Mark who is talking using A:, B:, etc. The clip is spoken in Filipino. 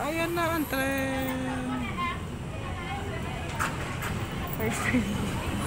A: Ayan na ang tren. First time.